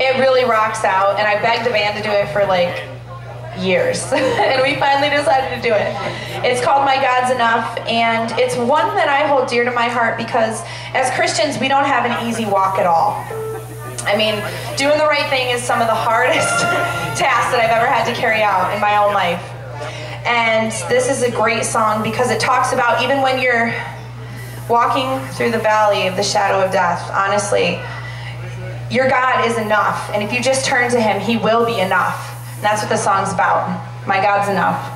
it really rocks out, and I begged the band to do it for like years, and we finally decided to do it. It's called My God's Enough, and it's one that I hold dear to my heart because as Christians, we don't have an easy walk at all. I mean, doing the right thing is some of the hardest tasks that I've ever had to carry out in my own life. And this is a great song because it talks about even when you're walking through the valley of the shadow of death, honestly, your God is enough, and if you just turn to Him, He will be enough. And that's what the song's about. My God's enough.